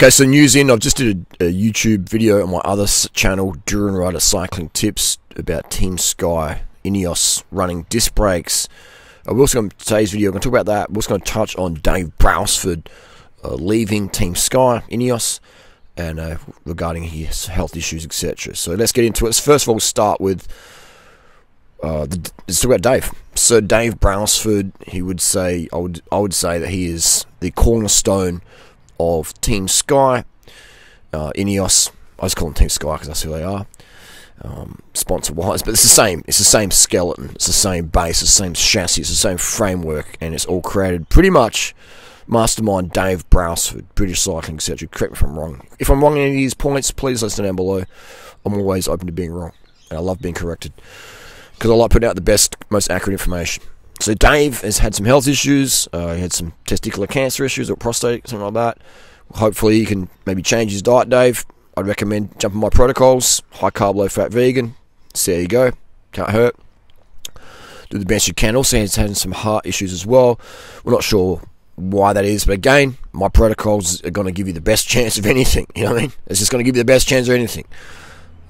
Okay, so news in. I've just did a, a YouTube video on my other channel, Durianrider Cycling Tips, about Team Sky Ineos running disc brakes. Uh, we're also going to today's video. I'm going to talk about that. We're also going to touch on Dave Brailsford uh, leaving Team Sky Ineos and uh, regarding his health issues, etc. So let's get into it. First of all, we'll start with uh, the, let's talk about Dave. So Dave Brailsford, he would say, I would, I would say that he is the cornerstone of Team Sky, uh, Ineos. I just call them Team Sky because that's who they are. Um, sponsor wise, but it's the same. It's the same skeleton. It's the same base. It's the same chassis. It's the same framework, and it's all created pretty much. Mastermind Dave Brailsford, British Cycling, etc. Correct me if I'm wrong. If I'm wrong in any of these points, please listen down below. I'm always open to being wrong, and I love being corrected because I like putting out the best, most accurate information. So Dave has had some health issues. Uh, he had some testicular cancer issues or prostate, something like that. Hopefully he can maybe change his diet, Dave. I'd recommend jumping my protocols. High carb, low fat vegan. So there you go. Can't hurt. Do the best you can. Also, he's had some heart issues as well. We're not sure why that is, but again, my protocols are going to give you the best chance of anything. You know what I mean? It's just going to give you the best chance of anything.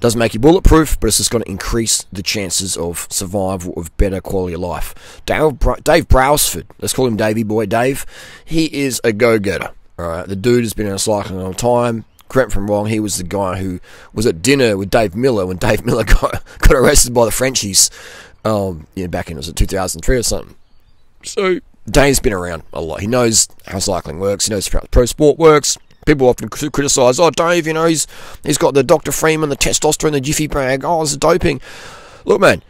Doesn't make you bulletproof, but it's just going to increase the chances of survival of better quality of life. Dave, Dave Brailsford, let's call him Davy Boy Dave, he is a go getter. Alright, the dude has been in cycling a long time. Correct from wrong, he was the guy who was at dinner with Dave Millar when Dave Millar got, got arrested by the Frenchies um, know, back in was it 2003 or something. So Dave's been around a lot. He knows how cycling works. He knows how pro sport works people often criticise, oh, Dave, you know, he's he's got the Dr. Freeman, the testosterone, the jiffy bag, oh, it's doping. Look, man,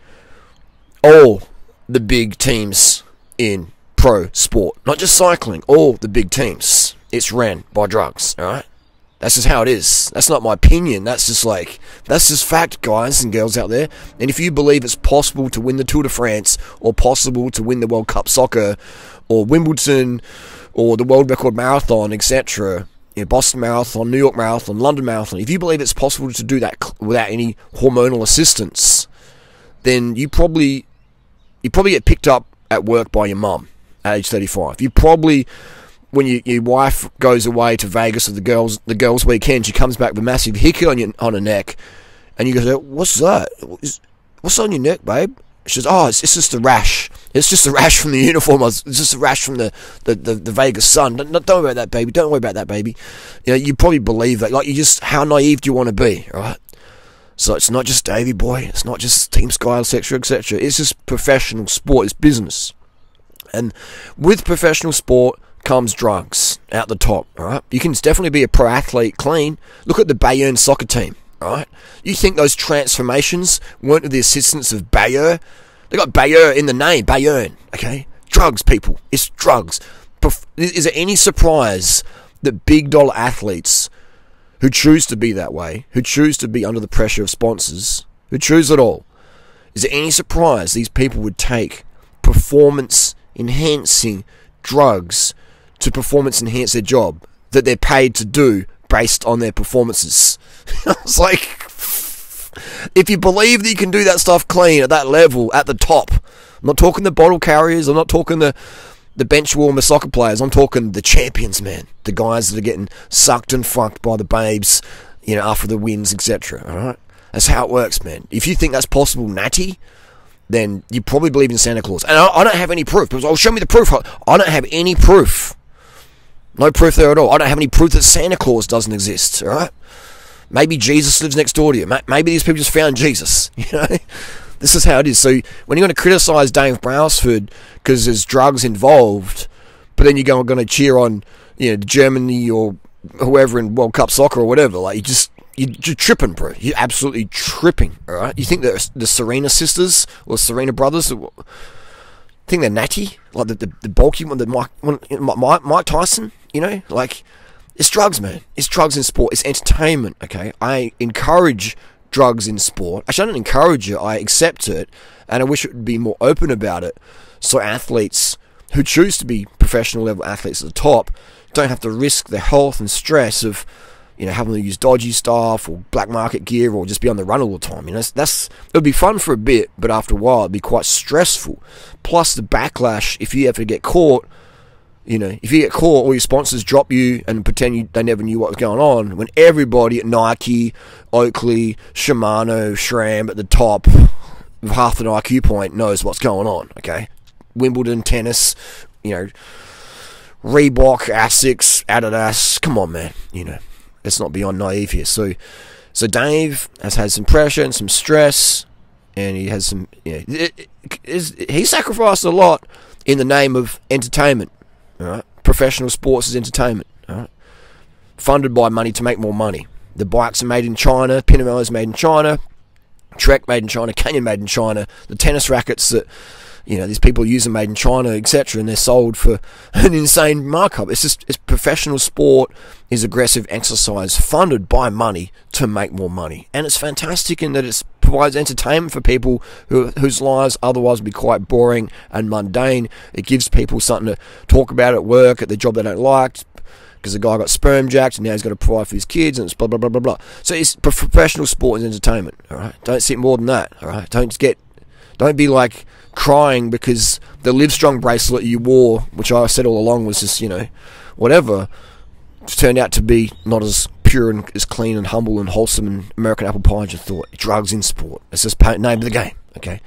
all the big teams in pro sport, not just cycling, all the big teams, it's ran by drugs, alright? That's just how it is. That's not my opinion. That's just like, that's just fact, guys and girls out there. And if you believe it's possible to win the Tour de France, or possible to win the World Cup soccer, or Wimbledon, or the world record marathon, etc., you know, Boston Marathon, New York Marathon, London Marathon, if you believe it's possible to do that without any hormonal assistance, then you probably you probably get picked up at work by your mum at age 35. You probably when you, your wife goes away to Vegas for the girls the girls weekend, she comes back with a massive hickey on your on her neck, and you go, "What's that? What's on your neck, babe?" She says, "Oh, it's, it's just a rash." It's just a rash from the uniform. It's just a rash from the, the, the, the Vegas sun. Don't, don't, worry about that, baby. Don't worry about that, baby. You know, you probably believe that. Like, you just, how naive do you want to be, right? So it's not just Davy Boy. It's not just Team Sky, etc., etc. It's just professional sport. It's business. And with professional sport comes drugs out the top, all right? You can definitely be a pro athlete clean. Look at the Bayern soccer team, right? You think those transformations weren't with the assistance of Bayer? They got Bayer in the name, Bayern. Okay, drugs, people. It's drugs. Is there any surprise that big dollar athletes who choose to be that way, who choose to be under the pressure of sponsors, who choose it all, is there any surprise these people would take performance enhancing drugs to performance enhance their job that they're paid to do based on their performances? I was like, if you believe that you can do that stuff clean at that level, at the top, I'm not talking the bottle carriers, I'm not talking the the bench warmer soccer players, I'm talking the champions, man. The guys that are getting sucked and fucked by the babes, you know, after the wins, etc. Alright? That's how it works, man. If you think that's possible, Natty, then you probably believe in Santa Claus. And I, I don't have any proof. Because, oh, show me the proof. I don't have any proof. No proof there at all. I don't have any proof that Santa Claus doesn't exist, alright? Maybe Jesus lives next door to you. Maybe these people just found Jesus. You know, this is how it is. So when you're going to criticize Dave Brailsford because there's drugs involved, but then you're going, to cheer on you know Germany or whoever in World Cup soccer or whatever, like you just you're, tripping, bro. You're absolutely tripping. All right. You think the Serena sisters or Serena brothers? Think they're natty, like the the, the bulky one, the Mike, Mike Mike Tyson. You know, like it's drugs, man. It's drugs in sport. It's entertainment, okay? I encourage drugs in sport. Actually, I don't encourage it. I accept it, and I wish it would be more open about it so athletes who choose to be professional level athletes at the top don't have to risk the health and stress of you know having to use dodgy stuff or black market gear or just be on the run all the time. You know, that's, that's it would be fun for a bit, but after a while it'd be quite stressful. Plus the backlash if you ever get caught You know, if you get caught, all your sponsors drop you and pretend you, they never knew what was going on. When everybody at Nike, Oakley, Shimano, SRAM at the top, with half an IQ point, knows what's going on. Okay, Wimbledon tennis, you know, Reebok, Asics, Adidas. Come on, man. You know, let's not beyond naive here. So, so Dave has had some pressure and some stress, and he has some. You know, it, it, he sacrificed a lot in the name of entertainment. Right, professional sports is entertainment. Right, funded by money to make more money. The bikes are made in China. Pinarello is made in China. Trek made in China. Canyon made in China. The tennis rackets that you know these people use them made in China, etc., and they're sold for an insane markup. It's just it's professional sport is aggressive exercise funded by money to make more money, and it's fantastic in that it provides entertainment for people who, whose lives otherwise would be quite boring and mundane. It gives people something to talk about at work, at the job they don't like, because the guy got sperm jacked and now he's got to provide for his kids and it's blah blah blah blah blah. So it's professional sport and entertainment. All right, don't sit more than that. All right, don't get, don't be like crying because the Livestrong bracelet you wore, which I said all along was just you know, whatever, turned out to be not as pure and as clean and humble and wholesome and American apple pie as you thought. Drugs in sport. It's just name of the game. Okay.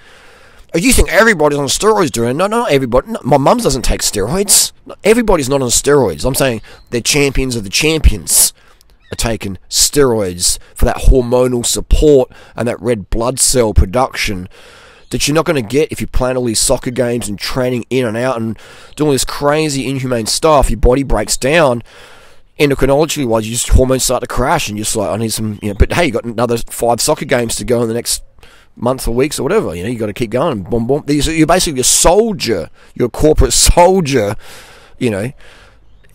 You think everybody's on steroids doing? No, no, not everybody. No, my mum doesn't take steroids. Everybody's not on steroids. I'm saying the champions of the champions are taking steroids for that hormonal support and that red blood cell production that you're not going to get if you plan all these soccer games and training in and out and doing all this crazy inhumane stuff. Your body breaks down endocrinologically wise, Your hormones start to crash, and you're just like, I need some, you know. But hey, you got another five soccer games to go in the next month or weeks or whatever. You know, you got to keep going. Boom, boom. You're basically a soldier. You're a corporate soldier. You know,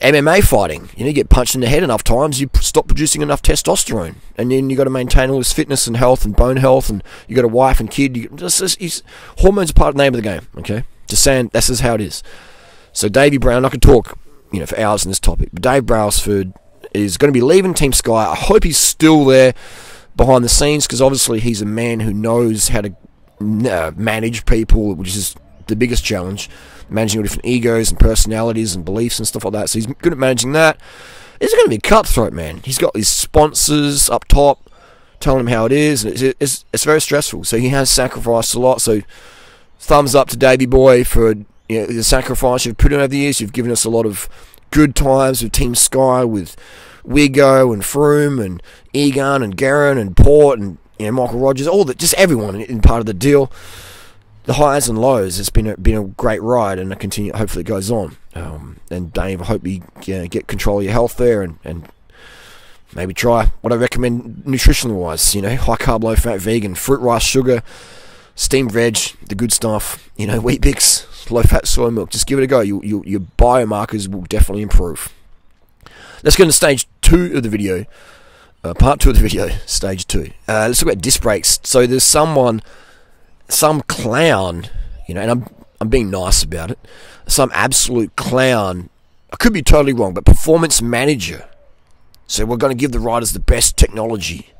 MMA fighting. You know, you get punched in the head enough times, you stop producing enough testosterone, and then you got to maintain all this fitness and health and bone health, and you got a wife and kid. You, just, just, hormones are part of the name of the game. Okay, just saying that's just how it is. So Davey Brown, I could talk, you know, for hours on this topic. But Dave Brailsford is going to be leaving Team Sky. I hope he's still there behind the scenes because obviously he's a man who knows how to uh, manage people, which is the biggest challenge managing all different egos and personalities and beliefs and stuff like that. So he's good at managing that. He's going to be a cutthroat, man. He's got his sponsors up top telling him how it is. It's, it's, it's very stressful. So he has sacrificed a lot. So thumbs up to Davy Boy for you know, the sacrifice you've put in over the years. You've given us a lot of good times with Team Sky, with Wiggo and Froome and Egan and Geraint and Porte and you know, Michael Rogers, all that, just everyone in part of the deal the highs and lows. It's been a, been a great ride, and I continue. Hopefully, it goes on. Um, and Dave, I hope you, you know, get control of your health there, and, and maybe try what I recommend nutritionally wise. You know, high carb, low fat, vegan, fruit, rice, sugar, steamed veg, the good stuff. You know, Weet-Bix, low fat soy milk. Just give it a go. You, you, your biomarkers will definitely improve. Let's go to stage two of the video. Uh, part two of the video, stage two. Uh, let's talk about disc brakes. So there's someone some clown, you know, and I'm I'm being nice about it. Some absolute clown. I could be totally wrong, but performance manager. So we're going to give the riders the best technology.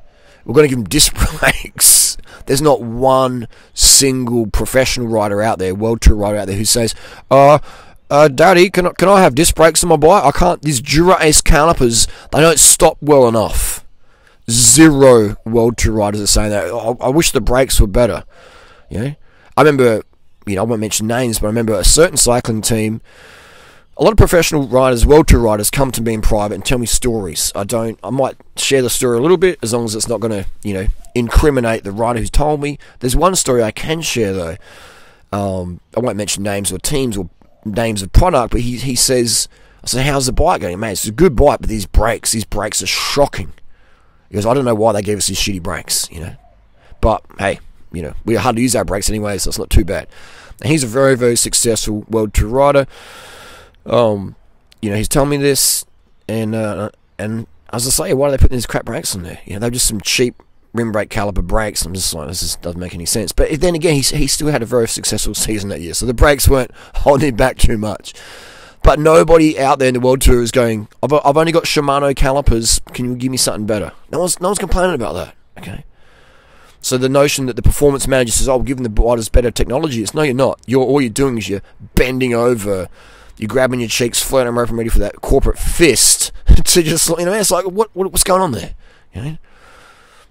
We're going to give them disc brakes. There's not one single professional rider out there, world tour rider out there, who says, "Uh, uh, Daddy, can I, can I have disc brakes on my bike? I can't. These Dura Ace calipers, they don't stop well enough." Zero world tour riders are saying that. I, I wish the brakes were better. You know, I remember, you know, I won't mention names, but I remember a certain cycling team. A lot of professional riders, world tour riders, come to me in private and tell me stories. I don't. I might share the story a little bit, as long as it's not going to, you know, incriminate the rider who's told me. There's one story I can share though. Um, I won't mention names or teams or names of product, but he he says, I said, how's the bike going, man? It's a good bike, but these brakes, these brakes are shocking. He goes, I don't know why they gave us these shitty brakes, you know. But hey, you know, we hardly use our brakes anyway, so it's not too bad. And he's a very, very successful world tour rider. Um, you know, he's telling me this, and uh, and as I say, why are they putting these crap brakes on there? You know, they're just some cheap rim brake caliper brakes. I'm just like, this just doesn't make any sense. But then again, he, he still had a very successful season that year, so the brakes weren't holding him back too much. But nobody out there in the world tour is going, I've, I've only got Shimano calipers. Can you give me something better? No one's no one's complaining about that. Okay. So the notion that the performance manager says, "Oh, giving the riders better technology," it's no, you're not. You're all you're doing is you're bending over you're grabbing your cheeks, flirting them open, ready for that corporate fist to just, you know, it's like, what, what what's going on there? You know?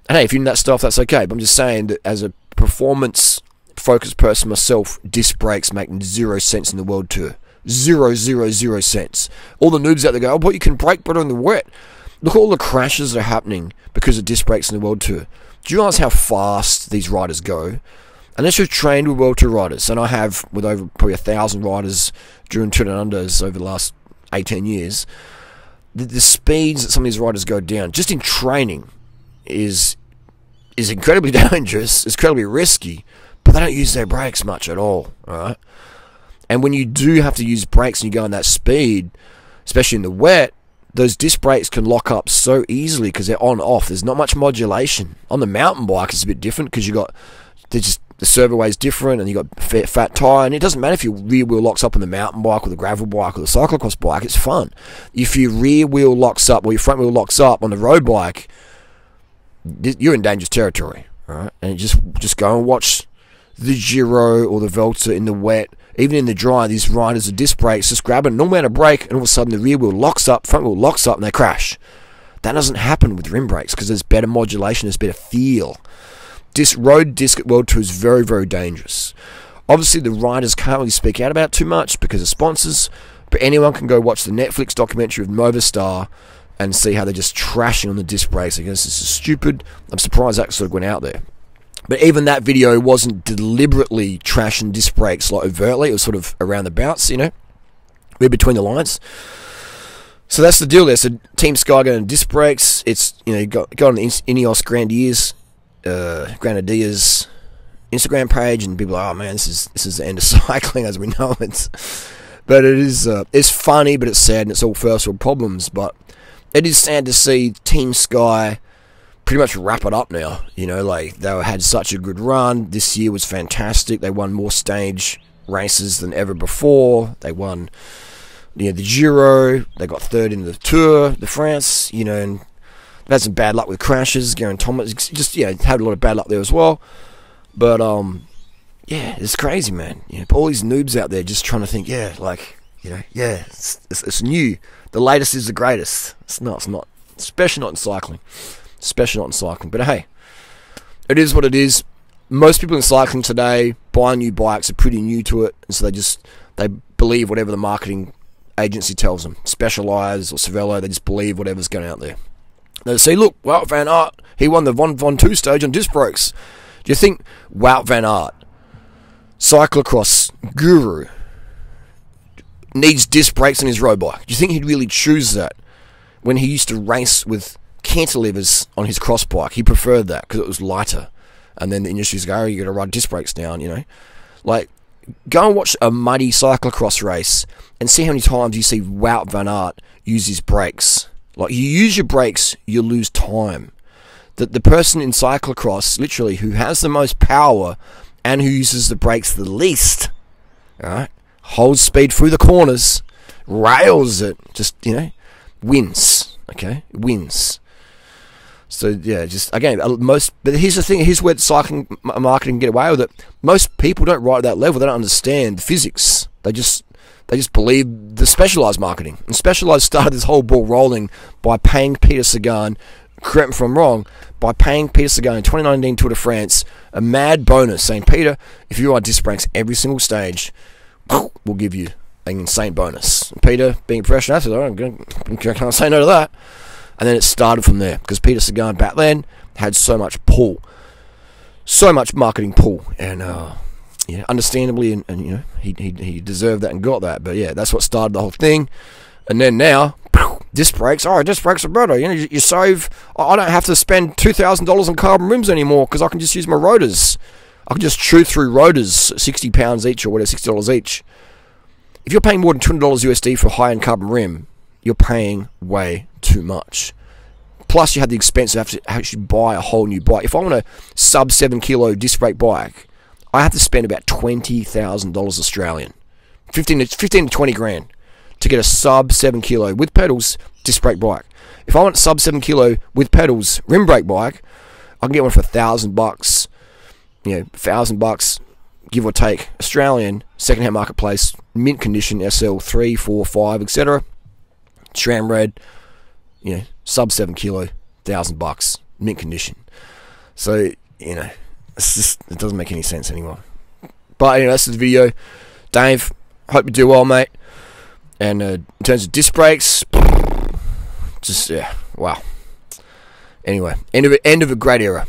And hey, if you're in that stuff, that's okay. But I'm just saying that as a performance focused person myself, disc brakes make zero sense in the world tour. Zero, zero, zero sense. All the noobs out there go, oh, but you can brake better in the wet. Look at all the crashes that are happening because of disc brakes in the world tour. Do you realize how fast these riders go? Unless you're trained with World Tour riders, and I have with over probably a thousand riders during Tour Down Unders over the last 18 years, the, the speeds that some of these riders go down, just in training, is is incredibly dangerous, it's incredibly risky, but they don't use their brakes much at all, alright? And when you do have to use brakes and you go on that speed, especially in the wet, those disc brakes can lock up so easily because they're on off. There's not much modulation. On the mountain bike, it's a bit different because you got they just the servo is different and you got fat, fat tire and it doesn't matter if your rear wheel locks up on the mountain bike or the gravel bike or the cyclocross bike it's fun if your rear wheel locks up or your front wheel locks up on the road bike you're in dangerous territory all right and just just go and watch the Giro or the Vuelta in the wet even in the dry these riders are disc brakes just grab a normal amount of brake and all of a sudden the rear wheel locks up front wheel locks up and they crash that doesn't happen with rim brakes because there's better modulation there's better feel Dis- road disc at World Tour is very, very dangerous. Obviously, the riders can't really speak out about too much because of sponsors, but anyone can go watch the Netflix documentary of Movistar and see how they're just trashing on the disc brakes. I guess this is stupid. I'm surprised that sort of went out there. But even that video wasn't deliberately trashing disc brakes like overtly. It was sort of around the bounce, you know, read between the lines. So that's the deal there. So Team Sky going disc brakes. It's you know got got on the Ineos Grenadiers uh, Grenadiers Instagram page, and people are, like, oh man, this is this is the end of cycling as we know it. But it is uh, it's funny, but it's sad, and it's all first world problems. But it is sad to see Team Sky pretty much wrap it up now. You know, like they had such a good run. This year was fantastic. They won more stage races than ever before. They won you know, the Giro. They got third in the Tour de France. You know, and they had some bad luck with crashes. Geraint Thomas just yeah had a lot of bad luck there as well. But um, yeah, it's crazy, man. You know, all these noobs out there just trying to think, yeah, like you know, yeah, it's, it's, it's new. The latest is the greatest. It's not. It's not. Especially not in cycling. Especially not in cycling. But hey, it is what it is. Most people in cycling today buy new bikes are pretty new to it, and so they just they believe whatever the marketing agency tells them. Specialized or Cervelo, they just believe whatever's going out there. They say, look, Wout van Aert, he won the Von Von 2 stage on disc brakes. Do you think Wout van Aert, cyclocross guru, needs disc brakes on his road bike? Do you think he'd really choose that when he used to race with cantilevers on his cross bike? He preferred that because it was lighter. And then the industry's go, oh, you got to ride disc brakes down, you know? Like, go and watch a muddy cyclocross race and see how many times you see Wout van Aert use his brakes like you use your brakes, you lose time. That the person in cyclocross, literally, who has the most power and who uses the brakes the least, right, holds speed through the corners, rails it, just you know, wins. Okay, wins. So yeah, just again, most. But here's the thing: here's where cycling marketing get away with it. Most people don't ride at that level. They don't understand physics. They just they just believe the Specialized marketing. And Specialized started this whole ball rolling by paying Peter Sagan, correct me if I'm wrong, by paying Peter Sagan in 2019 Tour de France a mad bonus, saying, Peter, if you ride disc brakes every single stage, we'll give you an insane bonus. And Peter, being a professional athlete, oh, I can't say no to that. And then it started from there because Peter Sagan back then had so much pull, so much marketing pull, and uh, yeah, understandably, and, and, you know, he, he, he deserved that and got that. But yeah, that's what started the whole thing. And then now, disc brakes. Oh, disc brakes are better. You know, you, you save. I don't have to spend two thousand dollars on carbon rims anymore because I can just use my rotors. I can just chew through rotors, sixty pounds each or whatever, sixty dollars each. If you're paying more than two hundred dollars USD for high-end carbon rim, you're paying way too much. Plus, you have the expense of actually buy a whole new bike. If I want a sub seven kilo disc brake bike, I have to spend about $20,000 Australian. 15 to, 15 to 20 grand to get a sub 7 kilo with pedals disc brake bike. If I want a sub 7 kilo with pedals rim brake bike, I can get one for a thousand bucks. You know, thousand bucks, give or take, Australian second-hand marketplace, mint condition, SL three, four, five, etc. SRAM red, you know, sub seven kilo, thousand bucks, mint condition. So you know, it's just it doesn't make any sense anymore. But anyway, that's the video. Dave, hope you do well, mate. And uh, in terms of disc brakes, just yeah, wow. Anyway, end of end of a great era.